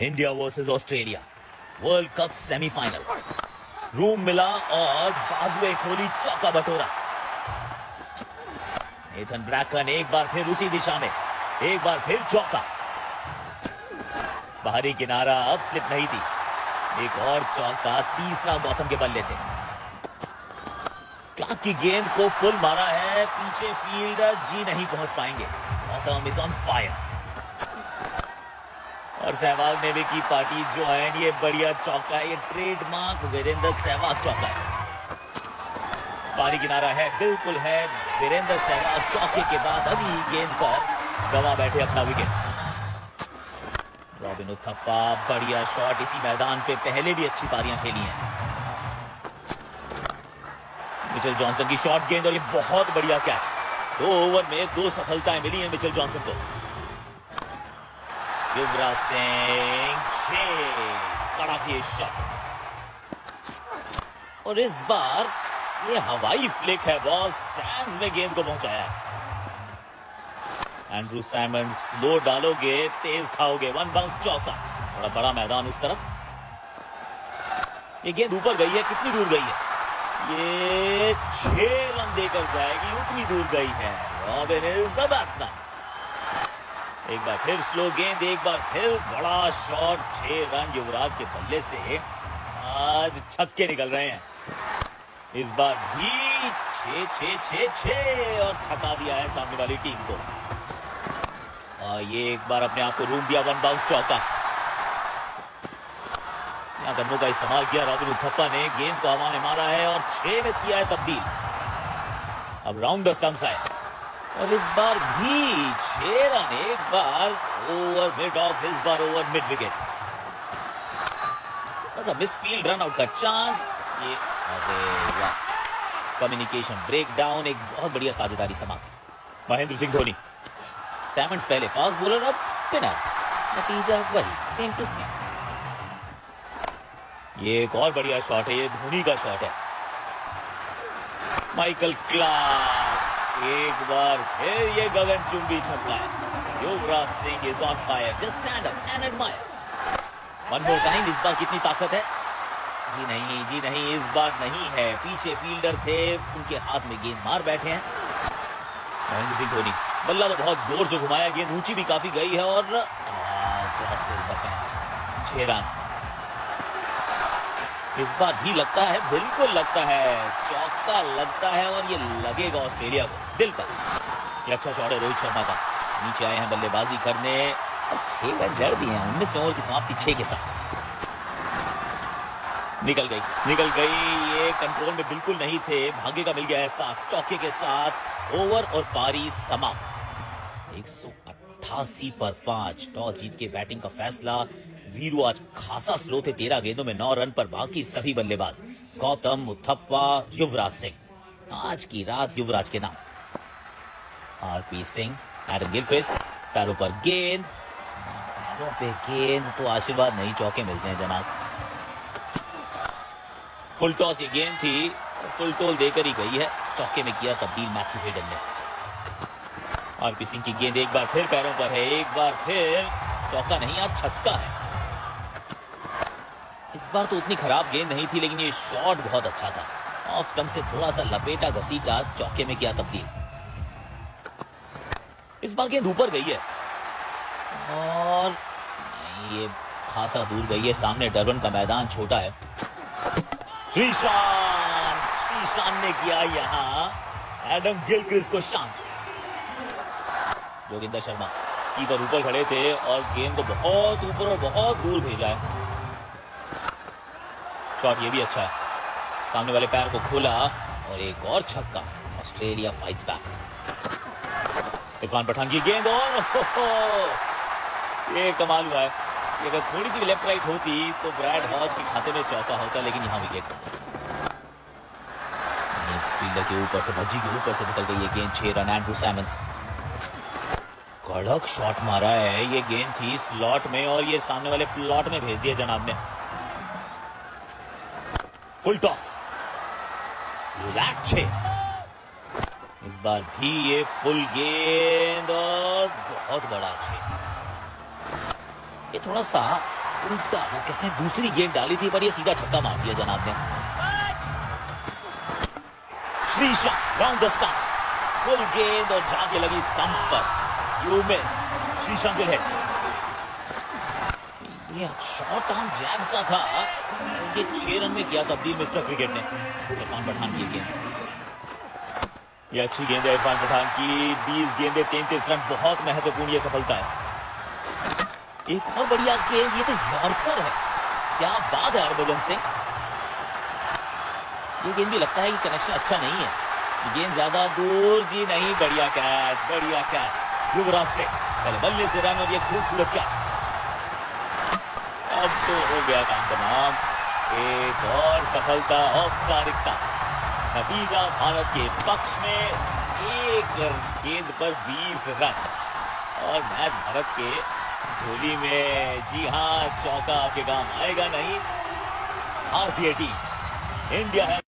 India versus Australia world cup semifinal room मिला और बाजुए खोली चौका बटोरा। नेथन ब्रैकन एक बार फिर उसी दिशा में। एक बार फिर चौका। बाहरी किनारा अब स्लिप नहीं थी। एक और चौका तीसरा गौतम के बल्ले से। क्लार्क की गेंद को पुल मारा है। पीछे फील्डर जी नहीं पहुँच पाएँगे। गौतम इज़ ऑन फायर और सहवाग ने भी की पार्टी जो है, ये बढ़िया चौका है, ये ट्रेडमार्क वीरेंद्र सहवाग चौका है। पारी किनारा है, बिल्कुल है, वीरेंद्र सहवाग चौके के बाद अभी गेंद पर गवा बैठे अपना विकेट रॉबिन उथप्पा, बढ़िया शॉट इसी मैदान पे पहले भी अच्छी पारियाँ खेली हैं। मिचेल जॉनसन की शॉट गेंद और ये बहुत बढ़िया कैच दो ओवर में दो सफलताएँ मिली हैं मिचेल जॉनसन को। युवराज सिंह छह कड़ाके शॉट और इस बार ये हवाई फ्लिक है बॉल स्टैंड में गेंद को पहुँचाया एंड्रू सैमन स्लो डालोगे, तेज खाओगे वन बाउंस चौका बड़ा बड़ा मैदान उस तरफ़। ये गेंद ऊपर गई है, कितनी दूर गई है? ये छह रन देकर जाएगी, उतनी दूर गई है। रॉबिन इज़ द बैट्समैन एक बार फिर स्लो गेंद एक बार फिर बड़ा शॉट छह रन युवराज के बल्ले से आज छक्के निकल रहे हैं। इस बार भी छे छे छे छे और छका दिया है सामने वाली टीम को। और ये एक बार अपने आप को रूम दिया वन बाउंस चौका यहाँ कदमों का इस्तेमाल किया, रॉबिन उथप्पा ने गेंद को हवा ने मारा है और छह में किया है तब्दील। अब राउंड द स्टंप्स आए। और इस बार भी छह रन एक बार ओवर मिड ऑफ़ इस बार over mid wicket misfield run out का चांस ये अरे वाह. कम्युनिकेशन ब्रेक डाउन एक बहुत बढ़िया साझेदारी समाप्त. महेंद्र सिंह धोनी. सैमंड्स पहले फास्ट बॉलर अब स्पिनर नतीजा वही सेम टू सेम ये एक और बढ़िया शॉट है, ये धोनी का शॉट है. माइकल क्लार्क एक बार फिर ये गगन चुंबी छक्का Yuvraj Singh is on fire just stand up and admire one more time इस बार कितनी ताकत है? जी नहीं जी नहीं, इस बार नहीं है। पीछे फील्डर थे, उनके हाथ में गेंद मार बैठे हैं। महेंद्र सिंह धोनी, बल्ला तो बहुत ज़ोर से घुमाया, गेंद ऊँची भी काफ़ी गई है और छह रन। इस बार भी लगता है, बिल्कुल लगता है। चौका लगता है और ये लगेगा ऑस्ट्रेलिया को। दिल पर। ये अच्छा शॉट है रोहित शर्मा का। नीचे आए हैं बल्लेबाजी करने। और छह रन जड़ दिए हैं। उन्नीस ओवर की समाप्ति छह के साथ। निकल गई। निकल गई। ये कंट्रोल में बिल्कुल नहीं थे। भाग्य का मिल गया है साथ। चौके के साथ। ओवर और पारी समाप्त। एक सौ अट्ठासी पर पाँच। टॉस जीत के बैटिंग का फैसला। वीरू आज खासा स्लो थे तेरह गेंदों में नौ रन पर बाकी सभी बल्लेबाज। गौतम उथप्पा युवराज सिंह। आज की रात युवराज के नाम। आरपी सिंह, एडम गिलक्रिस्ट, पैरों पर गेंद। पैरों पे गेंद तो आशीर्वाद नहीं, चौके मिलते हैं जनाब। फुल टॉस ये गेंद थी, फुल टोल देकर ही गई है। चौके में किया तब्दील मैथ्यू हेडन ने। आरपी सिंह की गेंद एक बार फिर पैरों पर है, एक बार फिर चौका नहीं, आज छक्का है। बार तो उतनी खराब गेंद नहीं थी, लेकिन ये शॉट बहुत अच्छा था। ऑफ़ स्टंप से थोड़ा सा लपेटा घसीटा चौके में किया तब्दील इस बार गेंद ऊपर गई है। और ये खासा दूर गई है। सामने डरबन का मैदान छोटा है। श्रीशांत श्रीशांत ने किया यहाँ। एडम गिलक्रिस्ट को शांत। जोगिंदर शर्मा कीपर ऊपर खड़े थे और गेंद को बहुत ऊपर और बहुत दूर भेजा है। शॉट ये भी अच्छा है। सामने वाले पैर को खोला और एक और छक्का। Australia fights back Irfan Pathan की गेंद, और ये कमाल हुआ है। अगर थोड़ी सी लेफ़्ट राइट होती तो ब्रैड हॉज के खाते में चौका होता, लेकिन यहाँ विकेट फील्डर के ऊपर से, भज्जी के ऊपर से निकल गई गेंद, छह रन एंड्रू सैमंस कड़क शॉट मारा है, ये गेंद थी स्लॉट में, और ये सामने वाले प्लॉट में भेज दिया जनाब ने। फुल टॉस फ्लैट छे इस बार भी ये फुल गेंद और बहुत बड़ा छे ये थोड़ा सा उल्टा, वो कहते हैं दूसरी गेंद डाली थी, पर ये सीधा छक्का मार दिया जनाब ने. Sreesanth round the stumps full गेंद और जाके लगी स्टंप्स पर. You miss Sreesanth will hit ये शॉर्ट आर्म जैब सा था। ये छह रन में किया तब्दील मिस्टर क्रिकेट ने। इरफान पठान की गेंद। ये अच्छी गेंद है इरफान पठान की। बीस गेंदे, तैंतीस रन, बहुत महत्वपूर्ण ये सफलता है। एक और बढ़िया गेंद, ये तो यॉर्कर है। क्या बात है हरभजन सिंह। ये गेंद भी लगता है कि कनेक्शन अच्छा नहीं है। गेंद ज़्यादा दूर जी नहीं, बढ़िया कैच बढ़िया कैच युवराज से पहले बल्ले से रन और ये खूबसूरत कैच अब तो हो गया काम तमाम। एक और सफलता, औपचारिकता। नतीजा भारत के पक्ष में एक गेंद पर 20 रन। और मैच भारत के झोली में, जी हाँ चौका आपके काम आएगा नहीं। भारतीय टीम, इंडिया है